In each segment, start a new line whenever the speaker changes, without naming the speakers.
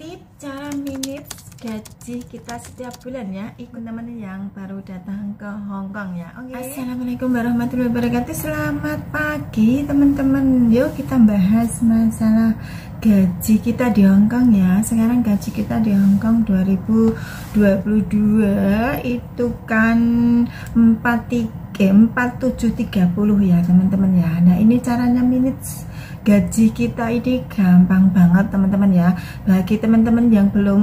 tip cara minit gaji kita setiap bulan ya. Ikut teman yang baru datang ke Hongkong ya. Oke. Okay. Assalamualaikum warahmatullahi wabarakatuh. Selamat pagi teman-teman. Yuk kita bahas masalah gaji kita di Hongkong ya. Sekarang gaji kita di Hongkong 2022 itu kan 43 4730 ya teman-teman ya. Nah ini caranya minit gaji kita ini gampang banget teman-teman ya. Bagi teman-teman yang belum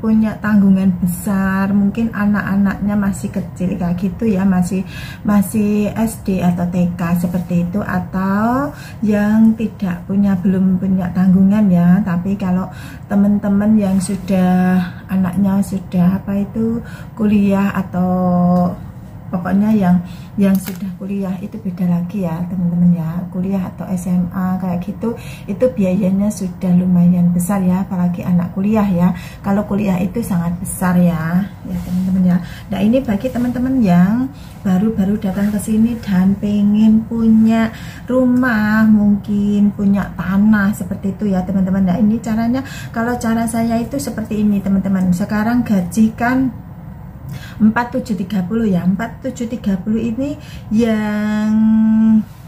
punya tanggungan besar mungkin anak-anaknya masih kecil kayak gitu ya masih masih SD atau TK seperti itu atau yang tidak punya belum punya tanggungan ya. Tapi kalau teman-teman yang sudah anaknya sudah apa itu kuliah atau pokoknya yang yang sudah kuliah itu beda lagi ya teman-teman ya. Kuliah atau SMA kayak gitu itu biayanya sudah lumayan besar ya apalagi anak kuliah ya. Kalau kuliah itu sangat besar ya ya teman-teman ya. Nah ini bagi teman-teman yang baru-baru datang ke sini dan pengen punya rumah mungkin punya tanah seperti itu ya teman-teman. Nah ini caranya kalau cara saya itu seperti ini teman-teman. Sekarang gaji kan 4730 ya. 4730 ini yang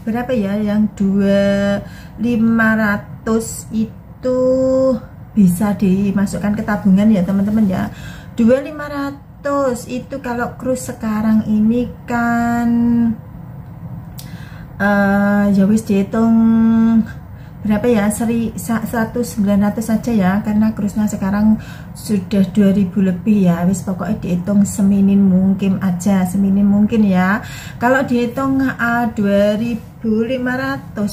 berapa ya? Yang 2500 itu bisa dimasukkan ke tabungan ya teman-teman ya. 2500 itu kalau krus sekarang ini kan uh, ya wis dihitung berapa ya? Seri 1900 saja ya karena krusnya sekarang sudah 2000 lebih ya. Wis pokoknya dihitung seminim mungkin aja seminim mungkin ya. Kalau dihitung uh, 2500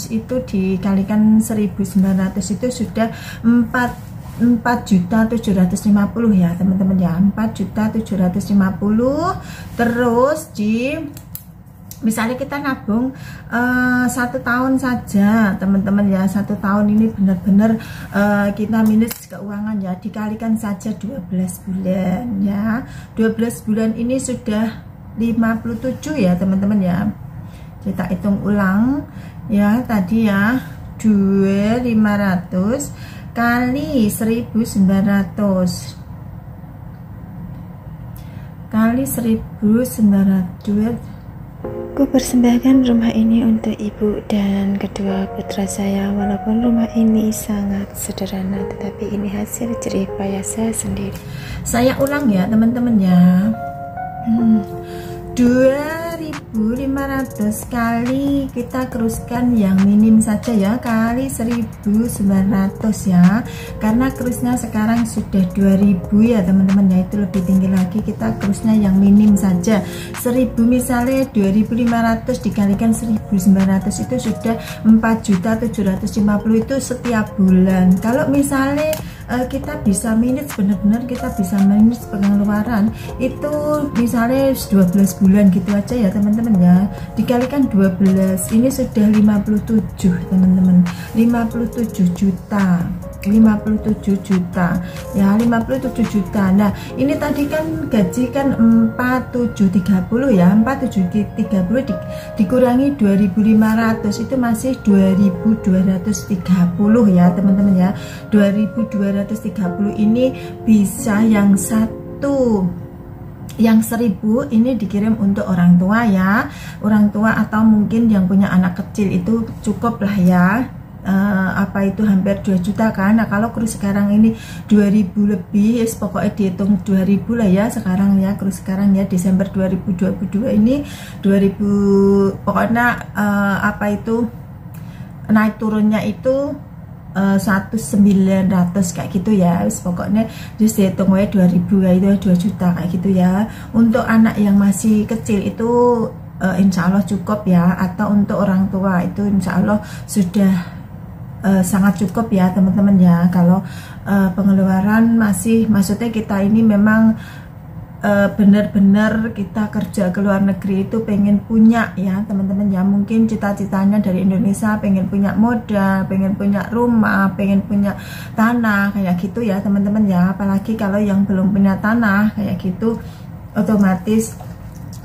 itu dikalikan 1900 itu sudah 4 4 juta 750 ya teman-teman ya. 4 juta 750 terus di misalnya kita nabung uh, satu tahun saja teman-teman ya satu tahun ini benar-benar uh, kita minus keuangan ya dikalikan saja 12 bulan ya. 12 bulan ini sudah 57 ya teman-teman ya. Kita hitung ulang ya tadi ya 2500 kali 1900 kali 1900
Ku persembahkan rumah ini untuk ibu dan kedua putra saya Walaupun rumah ini sangat sederhana Tetapi ini hasil jerih payah saya sendiri
Saya ulang ya teman-teman ya hmm. 2500 kali. Kita keruskan yang minim saja ya kali 1900 ya. Karena kerusnya sekarang sudah 2000 ya teman-teman ya. Itu lebih tinggi lagi. Kita kerusnya yang minim saja. 1000 misalnya 2500 dikalikan 1900 itu sudah 4.750 itu setiap bulan. Kalau misalnya uh, kita bisa minus benar-benar kita bisa minus pengeluaran. Itu misalnya 12 bulan gitu aja ya teman-teman ya. Dikalikan 12 ini sudah 57 teman-teman. 57 juta 57 juta. Ya 57 juta. Nah ini tadi kan gaji kan 4730 ya 4730 di, dikurangi 2500 itu masih 2230 ya teman-teman ya. 2230 ini bisa yang satu yang seribu ini dikirim untuk orang tua ya. Orang tua atau mungkin yang punya anak kecil itu cukup lah ya uh, apa itu hampir 2 juta kan. Nah kalau kru sekarang ini 2000 lebih yes, pokoknya dihitung 2000 lah ya sekarang ya kru sekarang ya. Desember 2022 ini 2000 pokoknya uh, apa itu naik turunnya itu uh, eh, 1900 kayak gitu ya. Wis, pokoknya just dihitung ya 2000 ya itu 2 juta kayak gitu ya. Untuk anak yang masih kecil itu uh, insya Allah cukup ya. Atau untuk orang tua itu insya Allah sudah uh, sangat cukup ya teman-teman ya. Kalau uh, pengeluaran masih maksudnya kita ini memang uh, benar-benar kita kerja ke luar negeri itu pengen punya ya teman-teman ya. Mungkin cita-citanya dari Indonesia pengen punya modal pengen punya rumah pengen punya tanah kayak gitu ya teman-teman ya. Apalagi kalau yang belum punya tanah kayak gitu otomatis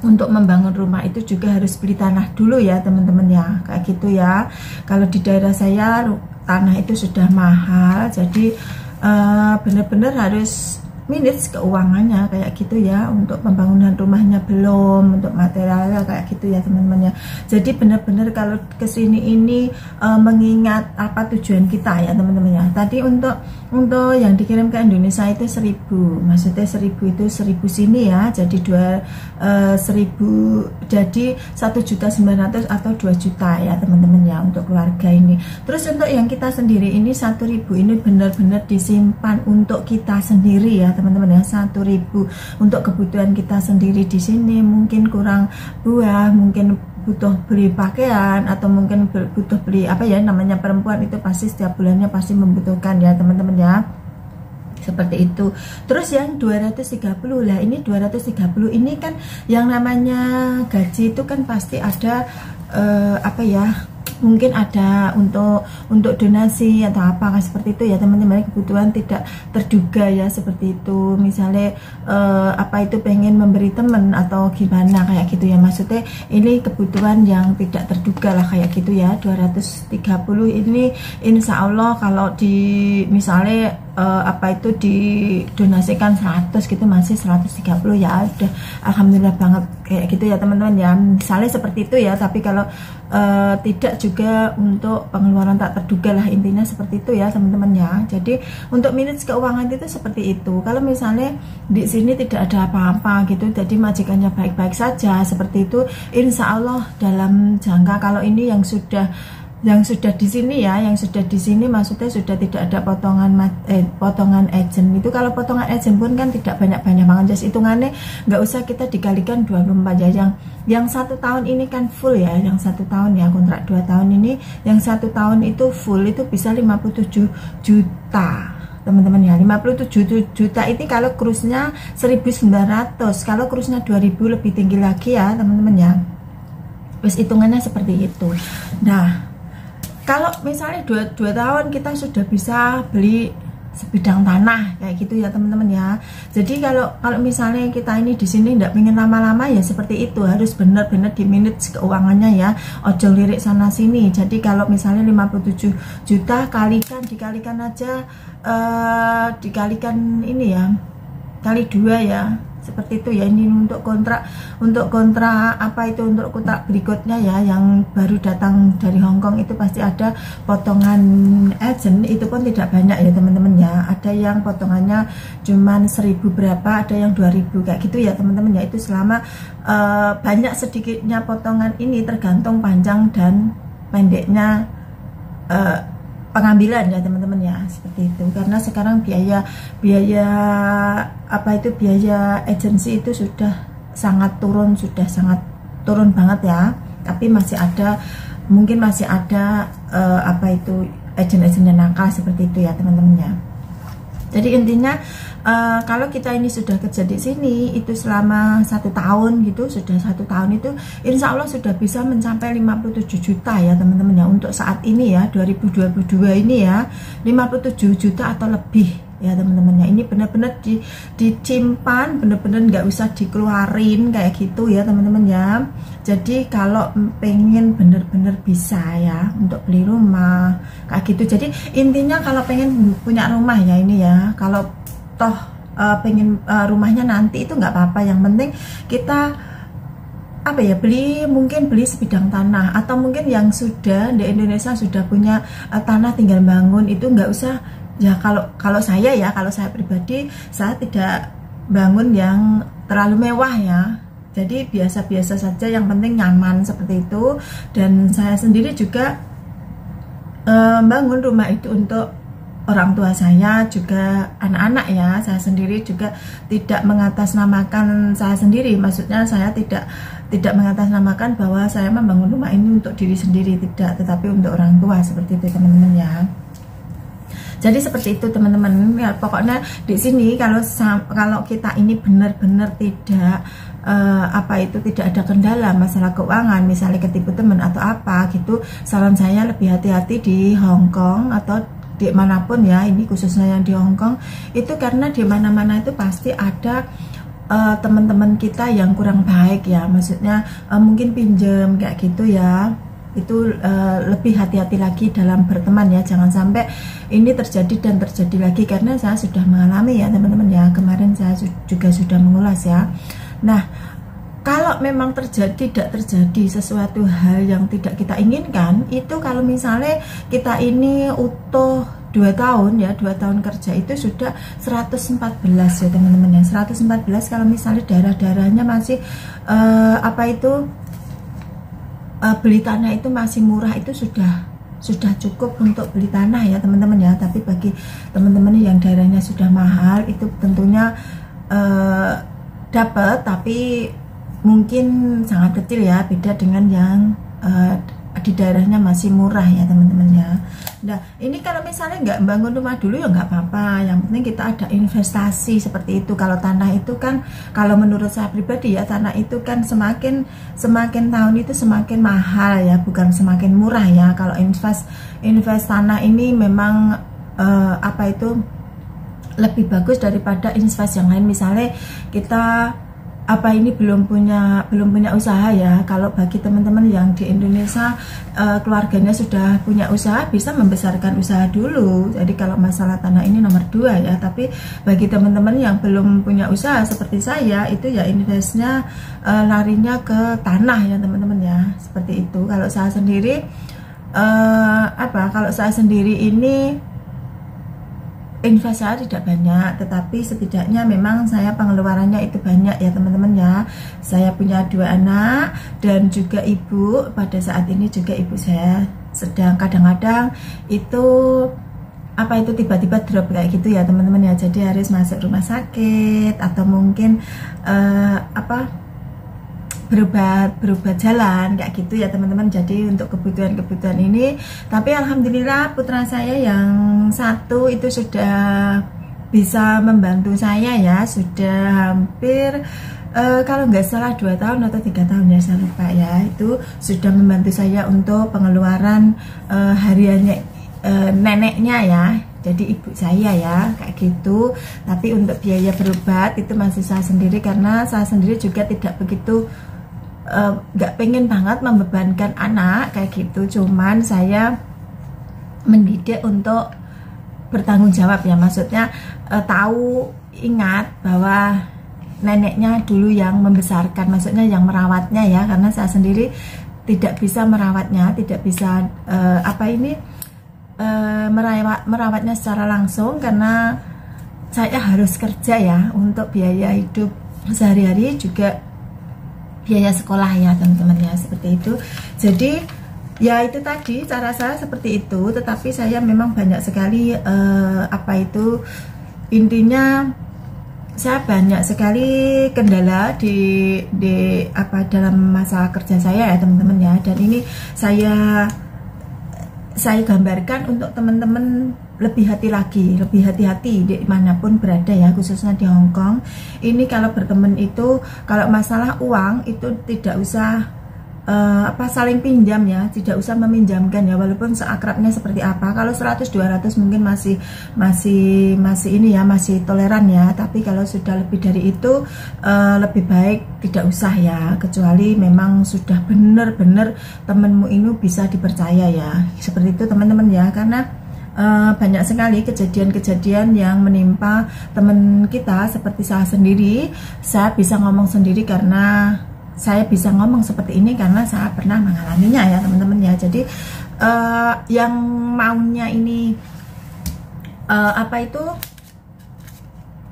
untuk membangun rumah itu juga harus beli tanah dulu ya teman-teman ya. Kayak gitu ya. Kalau di daerah saya tanah itu sudah mahal jadi uh, benar-benar harus minutes keuangannya kayak gitu ya. Untuk pembangunan rumahnya belum untuk materialnya kayak gitu ya teman-teman ya. Jadi benar-benar kalau ke sini ini uh, mengingat apa tujuan kita ya teman-teman ya. Tadi untuk untuk yang dikirim ke Indonesia itu seribu. Maksudnya seribu itu seribu sini ya. Jadi dua uh, seribu jadi satu juta sembilan ratus atau dua juta ya teman-teman ya untuk keluarga ini. Terus untuk yang kita sendiri ini satu ribu ini benar-benar disimpan untuk kita sendiri ya teman-teman ya. Satu ribu untuk kebutuhan kita sendiri di sini. Mungkin kurang buah mungkin butuh beli pakaian atau mungkin butuh beli apa ya namanya perempuan itu pasti setiap bulannya pasti membutuhkan ya teman-teman ya. Seperti itu. Terus yang 230 lah ini 230 ini kan yang namanya gaji itu kan pasti ada uh, apa ya mungkin ada untuk untuk donasi atau apa kan seperti itu ya teman-teman. Kebutuhan tidak terduga ya seperti itu. Misalnya uh, apa itu pengen memberi teman atau gimana kayak gitu ya. Maksudnya ini kebutuhan yang tidak terduga lah kayak gitu ya. 230 ini insya Allah kalau di misalnya uh, apa itu didonasikan 100 gitu masih 130 ya udah. Alhamdulillah banget kayak gitu ya teman-teman. Ya misalnya seperti itu ya tapi kalau uh, tidak juga untuk pengeluaran tak terduga lah intinya seperti itu ya teman-teman ya. Jadi untuk minutes keuangan itu seperti itu. Kalau misalnya di sini tidak ada apa-apa gitu jadi majikannya baik-baik saja seperti itu insya Allah dalam jangka kalau ini yang sudah yang sudah di sini ya, yang sudah di sini maksudnya sudah tidak ada potongan eh, potongan agent itu kalau potongan agent pun kan tidak banyak-banyak banget. Just hitungannya nggak usah kita dikalikan 24 ya yang yang satu tahun ini kan full ya. Yang satu tahun ya kontrak dua tahun ini. Yang satu tahun itu full itu bisa 57 juta teman-teman ya. 57 juta ini kalau krusnya 1900 kalau krusnya 2000 lebih tinggi lagi ya teman-teman ya. Terus hitungannya seperti itu. Nah kalau misalnya dua, dua tahun kita sudah bisa beli sebidang tanah kayak gitu ya teman-teman ya. Jadi kalau kalau misalnya kita ini di sini tidak ingin lama-lama ya seperti itu. Harus benar-benar di minutes keuangannya ya. Ojo lirik sana sini. Jadi kalau misalnya 57 juta kalikan dikalikan aja uh, dikalikan ini ya kali dua ya seperti itu ya ini untuk kontrak untuk kontrak apa itu untuk kontrak berikutnya ya yang baru datang dari Hongkong itu pasti ada potongan agent itu pun tidak banyak ya teman-teman ya. Ada yang potongannya cuman seribu berapa ada yang 2000 kayak gitu ya teman-teman ya. Itu selama uh, banyak sedikitnya potongan ini tergantung panjang dan pendeknya uh, pengambilan ya teman-teman ya seperti itu. Karena sekarang biaya biaya apa itu biaya agensi itu sudah sangat turun sudah sangat turun banget ya. Tapi masih ada mungkin masih ada uh, apa itu agen-agen yang nakal seperti itu ya teman-teman ya jadi intinya uh, kalau kita ini sudah kerja di sini itu selama satu tahun gitu sudah satu tahun itu insya Allah sudah bisa mencapai 57 juta ya teman-teman ya untuk saat ini ya 2022 ini ya 57 juta atau lebih ya teman-teman ya ini benar-benar di, dicimpan benar-benar nggak usah dikeluarin kayak gitu ya teman-teman ya. Jadi kalau pengen benar-benar bisa ya untuk beli rumah kayak gitu. Jadi intinya kalau pengen punya rumah ya ini ya kalau toh uh, pengen uh, rumahnya nanti itu nggak apa-apa. Yang penting kita apa ya beli mungkin beli sebidang tanah atau mungkin yang sudah di Indonesia sudah punya uh, tanah tinggal bangun itu nggak usah ya kalau kalau saya ya kalau saya pribadi saya tidak bangun yang terlalu mewah ya. Jadi biasa-biasa saja yang penting nyaman seperti itu. Dan saya sendiri juga membangun rumah itu untuk orang tua saya juga anak-anak ya. Saya sendiri juga tidak mengatasnamakan saya sendiri. Maksudnya saya tidak tidak mengatasnamakan bahwa saya membangun rumah ini untuk diri sendiri tidak. Tetapi untuk orang tua seperti itu teman-teman ya jadi seperti itu teman-teman. Ya pokoknya di sini kalau kalau kita ini benar-benar tidak uh, apa itu tidak ada kendala masalah keuangan misalnya ketipu teman atau apa gitu saran saya lebih hati-hati di Hong Kong atau di mana pun ya ini khususnya yang di Hongkong itu karena di mana-mana itu pasti ada uh, teman-teman kita yang kurang baik ya. Maksudnya uh, mungkin pinjem kayak gitu ya itu uh, lebih hati-hati lagi dalam berteman ya. Jangan sampai ini terjadi dan terjadi lagi karena saya sudah mengalami ya teman-teman ya. Kemarin saya juga sudah mengulas ya. Nah kalau memang terjadi tidak terjadi sesuatu hal yang tidak kita inginkan itu kalau misalnya kita ini utuh dua tahun ya dua tahun kerja itu sudah 114 ya teman-teman ya. 114 kalau misalnya darah-darahnya masih uh, apa itu uh, beli tanah itu masih murah itu sudah sudah cukup untuk beli tanah ya teman-teman ya. Tapi bagi teman-teman yang darahnya sudah mahal itu tentunya uh, dapat tapi mungkin sangat kecil ya beda dengan yang uh, di daerahnya masih murah ya teman-teman ya. Nah ini kalau misalnya nggak bangun rumah dulu ya nggak apa-apa. Yang penting kita ada investasi seperti itu. Kalau tanah itu kan kalau menurut saya pribadi ya Tanah itu kan semakin semakin tahun itu semakin mahal ya Bukan semakin murah ya. Kalau invest invest tanah ini memang uh, apa itu lebih bagus daripada invest yang lain. Misalnya kita apa ini belum punya belum punya usaha ya. Kalau bagi teman-teman yang di Indonesia uh, keluarganya sudah punya usaha bisa membesarkan usaha dulu. Jadi kalau masalah tanah ini nomor dua ya. Tapi bagi teman-teman yang belum punya usaha seperti saya itu ya investnya uh, larinya ke tanah ya teman-teman ya. Seperti itu. Kalau saya sendiri uh, apa kalau saya sendiri ini invest saya tidak banyak tetapi setidaknya memang saya pengeluarannya itu banyak ya teman-teman ya. Saya punya dua anak dan juga ibu. Pada saat ini juga ibu saya sedang kadang-kadang itu apa itu tiba-tiba drop kayak gitu ya teman-teman ya. Jadi harus masuk rumah sakit atau mungkin uh, apa berobat berobat jalan kayak gitu ya teman-teman. Jadi untuk kebutuhan-kebutuhan ini. Tapi alhamdulillah putra saya yang satu itu sudah bisa membantu saya ya. Sudah hampir uh, kalau nggak salah dua tahun atau tiga tahun ya saya lupa ya. Itu sudah membantu saya untuk pengeluaran uh, hariannya uh, neneknya ya. Jadi ibu saya ya kayak gitu. Tapi untuk biaya berobat itu masih saya sendiri. Karena saya sendiri juga tidak begitu nggak uh, pengen banget membebankan anak kayak gitu. Cuman saya mendidik untuk bertanggung jawab ya. Maksudnya uh, tahu ingat bahwa neneknya dulu yang membesarkan maksudnya yang merawatnya ya. Karena saya sendiri tidak bisa merawatnya tidak bisa uh, apa ini uh, merawat merawatnya secara langsung karena saya harus kerja ya untuk biaya hidup sehari-hari juga biaya sekolah ya teman-teman ya seperti itu. Jadi ya itu tadi cara saya seperti itu tetapi saya memang banyak sekali uh, apa itu intinya saya banyak sekali kendala di di apa dalam masa kerja saya ya teman-teman ya. Dan ini saya saya gambarkan untuk teman-teman lebih hati lagi, lebih hati-hati di mana pun berada ya, khususnya di Hong Kong. Ini kalau berteman itu, kalau masalah uang itu tidak usah uh, apa saling pinjam ya. Tidak usah meminjamkan ya walaupun seakrabnya seperti apa. Kalau 100 200 mungkin masih masih masih ini ya masih toleran ya. Tapi kalau sudah lebih dari itu uh, lebih baik tidak usah ya. Kecuali memang sudah benar-benar temenmu ini bisa dipercaya ya. Seperti itu teman-teman ya. Karena Uh, banyak sekali kejadian-kejadian yang menimpa teman kita seperti saya sendiri. Saya bisa ngomong sendiri karena saya bisa ngomong seperti ini karena saya pernah mengalaminya ya teman-teman ya. Jadi uh, yang maunya ini uh, apa itu?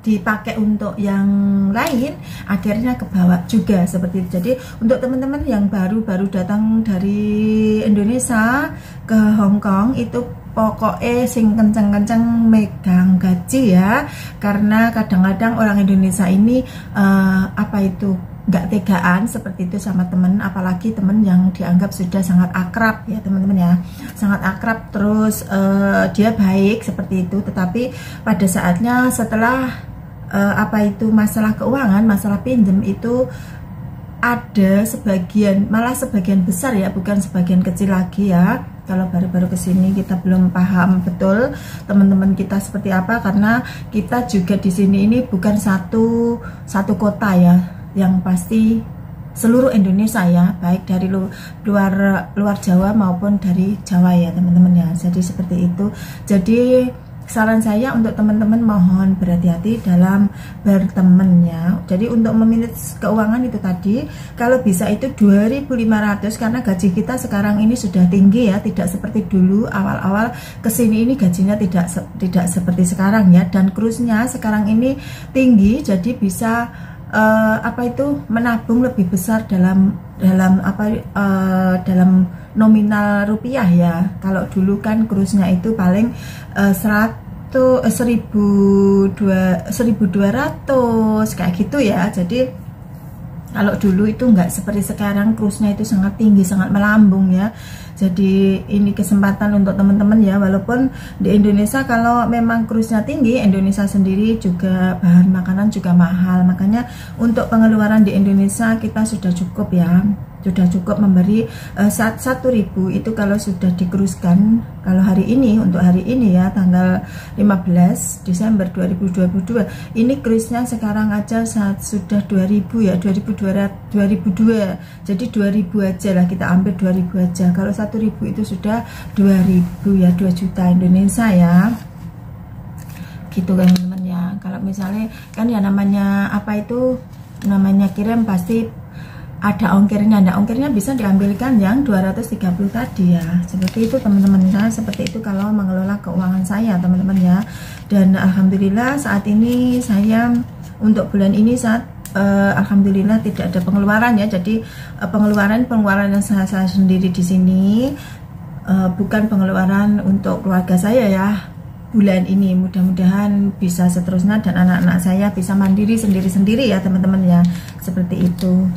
Dipakai untuk yang lain akhirnya kebawa juga seperti itu. Jadi untuk teman-teman yang baru-baru datang dari Indonesia ke Hong Kong itu pokoknya sing kenceng-kenceng megang gaji ya. Karena kadang-kadang orang Indonesia ini uh, apa itu nggak tegaan seperti itu sama temen apalagi temen yang dianggap sudah sangat akrab ya teman-teman ya. Sangat akrab terus uh, dia baik seperti itu. Tetapi pada saatnya setelah uh, apa itu masalah keuangan masalah pinjem itu ada sebagian malah sebagian besar ya bukan sebagian kecil lagi ya. Kalau baru-baru ke sini kita belum paham betul teman-teman kita seperti apa karena kita juga di sini ini bukan satu satu kota ya yang pasti seluruh Indonesia ya baik dari luar luar Jawa maupun dari Jawa ya teman-teman ya. Jadi seperti itu. Jadi saran saya untuk teman-teman mohon berhati-hati dalam berteman ya. Jadi untuk memilih keuangan itu tadi kalau bisa itu 2500 karena gaji kita sekarang ini sudah tinggi ya tidak seperti dulu. Awal-awal ke sini ini gajinya tidak tidak seperti sekarang ya dan krusnya sekarang ini tinggi jadi bisa uh, apa itu menabung lebih besar dalam dalam apa uh, dalam nominal rupiah ya. Kalau dulu kan kurusnya itu paling uh, seribu dua ratus kayak gitu ya. Jadi kalau dulu itu nggak seperti sekarang kurusnya itu sangat tinggi sangat melambung ya jadi ini kesempatan untuk teman-teman ya walaupun di Indonesia kalau memang kurusnya tinggi Indonesia sendiri juga bahan makanan juga mahal. Makanya untuk pengeluaran di Indonesia kita sudah cukup ya sudah cukup memberi uh, ribu itu kalau sudah dikeruskan kalau hari ini untuk hari ini ya tanggal 15 Desember 2022 ini krisnya sekarang aja saat sudah 2000 ya 2200 2002 jadi 2000 aja lah kita ambil 2000 aja. Kalau 1000 itu sudah 2000 ya 2 juta Indonesia ya. Gitu kan teman-teman ya. Kalau misalnya kan ya namanya apa itu? Namanya kirim pasti ada ongkirnya, ada ongkirnya bisa diambilkan yang 230 tadi ya. Seperti itu teman-teman ya. Seperti itu kalau mengelola keuangan saya teman-teman ya. Dan Alhamdulillah saat ini saya untuk bulan ini saat uh, Alhamdulillah tidak ada pengeluaran ya. Jadi uh, pengeluaran pengeluaran yang saya, saya sendiri di sini uh, bukan pengeluaran untuk keluarga saya ya. Bulan ini mudah-mudahan bisa seterusnya dan anak-anak saya bisa mandiri sendiri-sendiri ya teman-teman ya. Seperti itu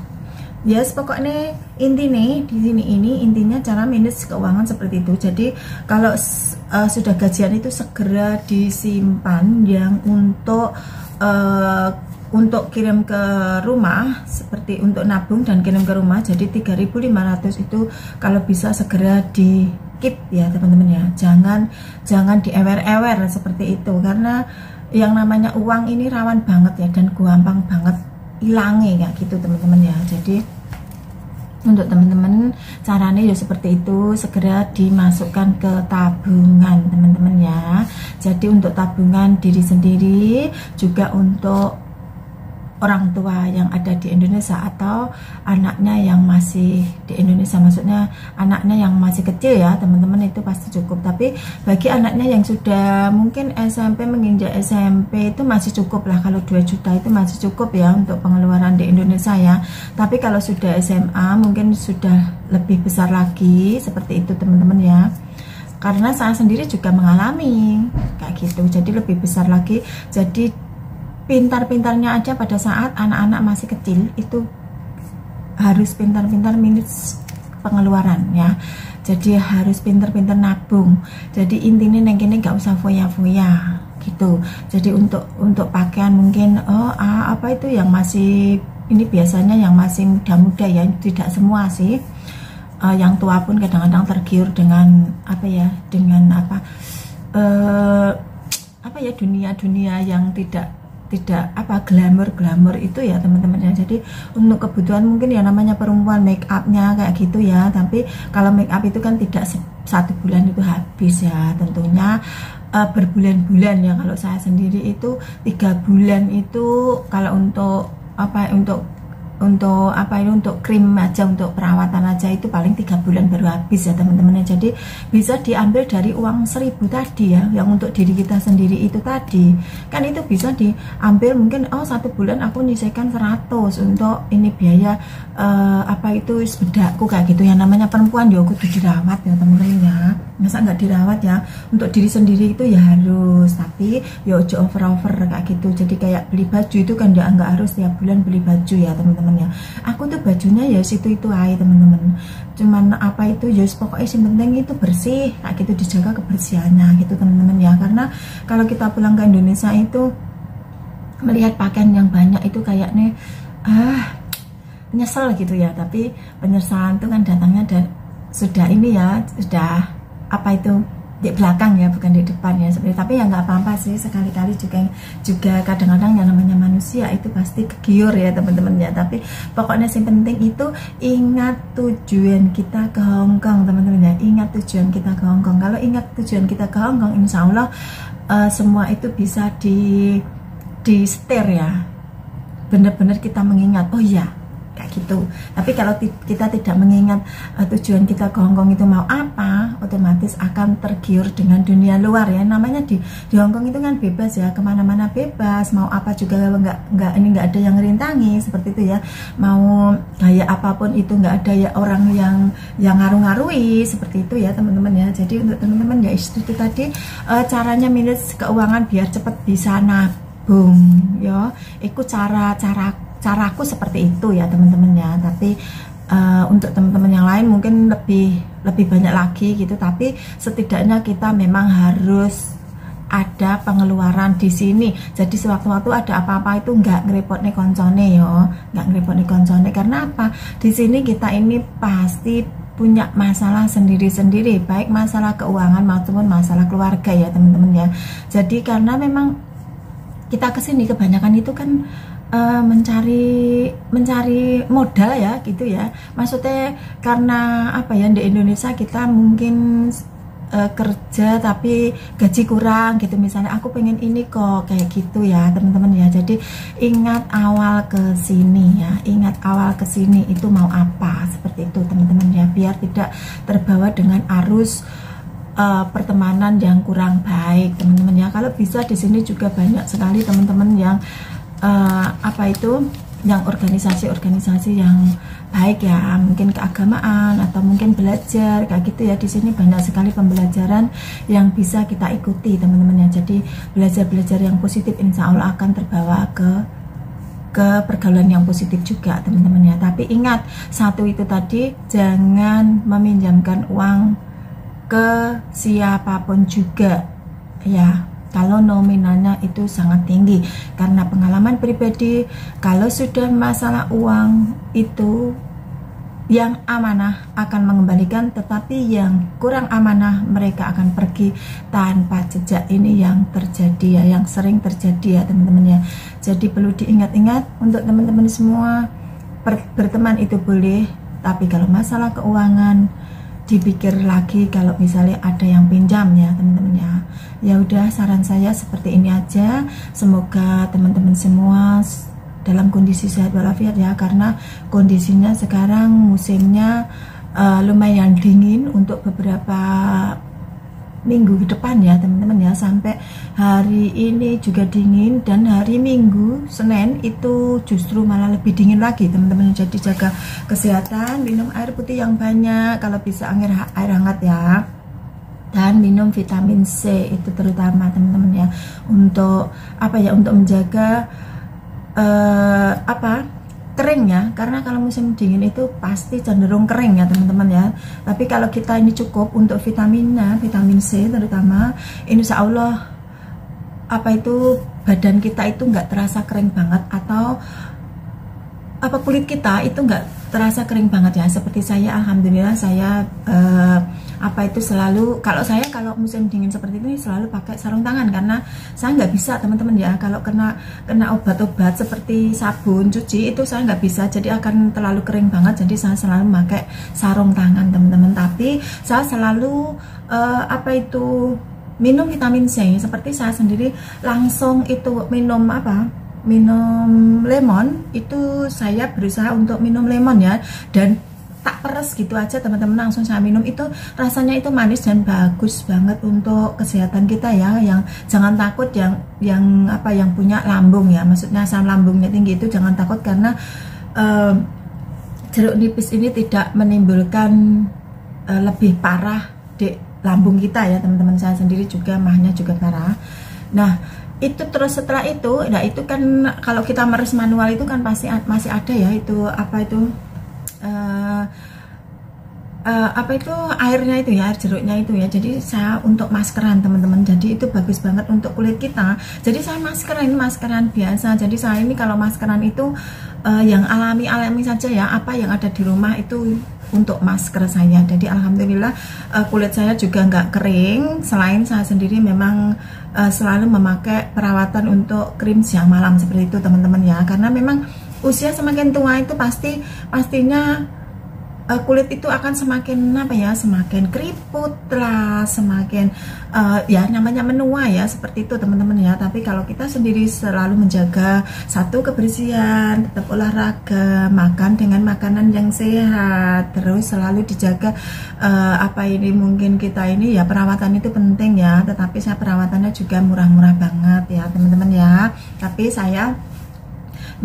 yes pokoknya inti nih di sini ini intinya cara minus keuangan seperti itu. Jadi kalau uh, sudah gajian itu segera disimpan yang untuk uh, untuk kirim ke rumah seperti untuk nabung dan kirim ke rumah. Jadi 3500 itu kalau bisa segera di keep ya teman-teman ya. Jangan jangan diewer-ewer seperti itu. Karena yang namanya uang ini rawan banget ya dan gampang banget hilangnya kayak gitu teman-teman ya. Jadi untuk teman-teman caranya ya seperti itu. Segera dimasukkan ke tabungan teman-teman ya. Jadi untuk tabungan diri sendiri juga untuk orang tua yang ada di Indonesia atau anaknya yang masih di Indonesia. Maksudnya anaknya yang masih kecil ya teman-teman itu pasti cukup. Tapi bagi anaknya yang sudah mungkin SMP menginjak SMP itu masih cukup lah. Kalau 2 juta itu masih cukup ya untuk pengeluaran di Indonesia ya. Tapi kalau sudah SMA mungkin sudah lebih besar lagi seperti itu teman-teman ya. Karena saya sendiri juga mengalami kayak gitu. Jadi lebih besar lagi. Jadi pintar-pintarnya aja pada saat anak-anak masih kecil itu harus pintar-pintar minus pengeluaran ya. Jadi harus pintar-pintar nabung. Jadi intinya neng kini gak usah foya-foya gitu. Jadi untuk untuk pakaian mungkin oh apa itu yang masih ini biasanya yang masih muda-muda ya tidak semua sih. Uh, yang tua pun kadang-kadang tergiur dengan apa ya dengan apa uh, apa ya dunia-dunia yang tidak tidak apa glamour-glamour itu ya teman-teman ya jadi untuk kebutuhan mungkin ya namanya perempuan make upnya kayak gitu ya. Tapi kalau make up itu kan tidak satu bulan itu habis ya tentunya. Uh, berbulan-bulan ya kalau saya sendiri itu tiga bulan itu kalau untuk apa untuk untuk apa ini untuk krim aja untuk perawatan aja itu paling tiga bulan baru habis ya teman-teman. Ya jadi bisa diambil dari uang seribu tadi ya yang untuk diri kita sendiri itu tadi. Kan itu bisa diambil mungkin oh satu bulan aku nyisekan 100 untuk ini biaya uh, apa itu bedakku kayak gitu yang namanya perempuan ya aku dirawat ya teman-teman ya masa nggak dirawat ya? Untuk diri sendiri itu ya harus tapi ya ojo over over kayak gitu. Jadi kayak beli baju itu kan ya nggak harus tiap bulan beli baju ya teman-teman ya. Aku tuh bajunya ya situ itu aja teman-teman. Cuman apa itu? Ya pokoknya sih penting itu bersih kayak gitu dijaga kebersihannya gitu teman-teman ya. Karena kalau kita pulang ke Indonesia itu melihat pakaian yang banyak itu kayaknya ah nyesel gitu ya. Tapi penyesalan itu kan datangnya dan sudah ini ya sudah apa itu di belakang ya bukan di depan ya sebenarnya tapi ya nggak apa-apa sih sekali-kali juga juga kadang-kadang yang namanya manusia itu pasti kegiur ya teman-teman ya. Tapi pokoknya yang penting itu ingat tujuan kita ke Hongkong teman-teman ya. Ingat tujuan kita ke Hongkong kalau ingat tujuan kita ke Hongkong insya Allah uh, semua itu bisa di di setir ya. Benar-benar kita mengingat oh iya kayak gitu. Tapi kalau kita tidak mengingat uh, tujuan kita ke Hongkong itu mau apa otomatis akan tergiur dengan dunia luar ya. Namanya di di Hongkong itu kan bebas ya ke mana-mana bebas. Mau apa juga nggak nggak ini nggak ada yang rintangi seperti itu ya. Mau gaya apa pun itu nggak ada ya orang yang yang ngaruh-ngaruhi seperti itu ya teman-teman ya. Jadi untuk teman-teman ya itu tadi uh, caranya minus keuangan biar cepat bisa nabung ya itu cara cara caraku seperti itu ya teman-teman ya tapi uh, untuk teman-teman yang lain mungkin lebih lebih banyak lagi gitu. Tapi setidaknya kita memang harus ada pengeluaran di sini. Jadi sewaktu-waktu ada apa-apa itu nggak ngerepot nih koncone yo. Nggak ngerepot nih koncone. Karena apa? Di sini kita ini pasti punya masalah sendiri-sendiri. Baik masalah keuangan maupun masalah keluarga ya teman-teman ya. Jadi karena memang kita ke sini kebanyakan itu kan uh, mencari mencari modal ya gitu ya. Maksudnya karena apa ya di Indonesia kita mungkin uh, kerja tapi gaji kurang gitu. Misalnya aku pengen ini kok kayak gitu ya teman-teman ya. Jadi ingat awal ke sini ya ingat awal ke sini itu mau apa seperti itu teman-teman ya. Biar tidak terbawa dengan arus uh, pertemanan yang kurang baik teman-teman ya. Kalau bisa di sini juga banyak sekali teman-teman yang apa itu yang organisasi-organisasi yang baik ya mungkin keagamaan atau mungkin belajar kayak gitu ya. Di sini banyak sekali pembelajaran yang bisa kita ikuti teman-teman ya. Jadi belajar-belajar yang positif insya Allah akan terbawa ke ke pergaulan yang positif juga teman-teman ya. Tapi ingat satu itu tadi jangan meminjamkan uang ke siapa pun juga ya kalau nominalnya itu sangat tinggi. Karena pengalaman pribadi kalau sudah masalah uang itu yang amanah akan mengembalikan tetapi yang kurang amanah mereka akan pergi tanpa jejak ini yang terjadi ya yang sering terjadi ya teman-teman ya. Jadi perlu diingat-ingat untuk teman-teman semua berteman itu boleh tapi kalau masalah keuangan dipikir lagi kalau misalnya ada yang pinjam ya teman-teman ya. Ya udah saran saya seperti ini aja. Semoga teman-teman semua dalam kondisi sehat walafiat ya karena kondisinya sekarang musimnya uh, lumayan dingin untuk beberapa minggu depan ya teman-teman ya. Sampai hari ini juga dingin dan hari minggu Senin itu justru malah lebih dingin lagi teman-teman. Jadi jaga kesehatan minum air putih yang banyak kalau bisa air air hangat ya. Dan minum vitamin C itu terutama teman-teman ya. Untuk apa ya? Untuk menjaga uh, apa kering ya karena kalau musim dingin itu pasti cenderung kering ya teman-teman ya. Tapi kalau kita ini cukup untuk vitaminnya vitamin C terutama insya Allah apa itu badan kita itu nggak terasa kering banget atau apa kulit kita itu nggak terasa kering banget ya. Seperti saya alhamdulillah saya uh, apa itu selalu kalau saya kalau musim dingin seperti ini selalu pakai sarung tangan. Karena saya nggak bisa teman-teman ya kalau kena kena obat-obat seperti sabun cuci itu saya nggak bisa. Jadi akan terlalu kering banget. Jadi saya selalu pakai sarung tangan teman-teman. Tapi saya selalu uh, apa itu minum vitamin C. Seperti saya sendiri langsung itu minum apa minum lemon itu saya berusaha untuk minum lemon ya. Dan tak peres gitu aja teman-teman langsung saya minum. Itu rasanya itu manis dan bagus banget untuk kesehatan kita ya. Yang jangan takut yang yang apa yang punya lambung ya. Maksudnya asam lambungnya tinggi itu jangan takut karena uh, jeruk nipis ini tidak menimbulkan uh, lebih parah di lambung kita ya teman-teman. Saya sendiri juga mahnya juga parah. Nah itu terus setelah itu nah itu kan kalau kita meres manual itu kan pasti masih ada ya itu apa itu uh, uh, apa itu airnya itu ya air jeruknya itu ya. Jadi saya untuk maskeran teman-teman. Jadi itu bagus banget untuk kulit kita. Jadi saya maskeran ini maskeran biasa. Jadi saya ini kalau maskeran itu uh, yang alami alami saja ya apa yang ada di rumah itu untuk masker saya. Jadi alhamdulillah uh, kulit saya juga nggak kering. Selain saya sendiri memang uh, selalu memakai perawatan untuk krim siang malam seperti itu teman-teman ya. Karena memang usia semakin tua itu pasti pastinya uh, kulit itu akan semakin apa ya semakin keriput lah semakin uh, ya namanya menua ya seperti itu teman-teman ya. Tapi kalau kita sendiri selalu menjaga satu kebersihan tetap olahraga makan dengan makanan yang sehat terus selalu dijaga uh, apa ini mungkin kita ini ya perawatan itu penting ya. Tetapi saya perawatannya juga murah-murah banget ya teman-teman ya. Tapi saya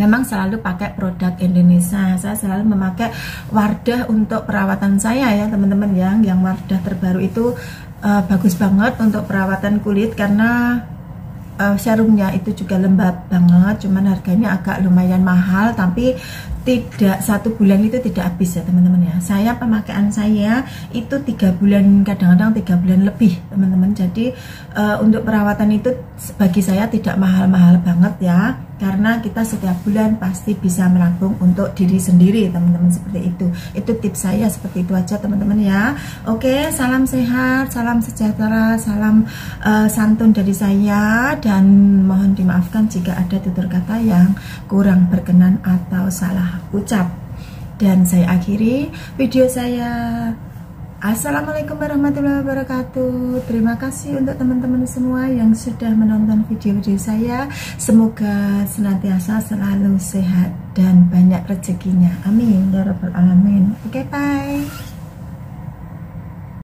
memang selalu pakai produk Indonesia. Saya selalu memakai Wardah untuk perawatan saya ya teman-teman yang yang Wardah terbaru itu uh, bagus banget untuk perawatan kulit karena uh, serumnya itu juga lembab banget cuman harganya agak lumayan mahal tapi tidak satu bulan itu tidak habis ya teman-teman ya. Saya pemakaian saya itu tiga bulan kadang-kadang tiga bulan lebih teman-teman. Jadi uh, untuk perawatan itu bagi saya tidak mahal-mahal banget ya karena kita setiap bulan pasti bisa melambung untuk diri sendiri teman-teman seperti itu. Itu tips saya seperti itu aja teman-teman ya. Oke salam sehat salam sejahtera salam uh, santun dari saya. Dan mohon dimaafkan jika ada tutur kata yang kurang berkenan atau salah ucap. Dan saya akhiri video saya Assalamualaikum warahmatullahi wabarakatuh. Terima kasih untuk teman-teman semua yang sudah menonton video-video saya. Semoga senantiasa selalu sehat dan banyak rezekinya. Amin. Ya Rabbal Alamin. Oke okay, bye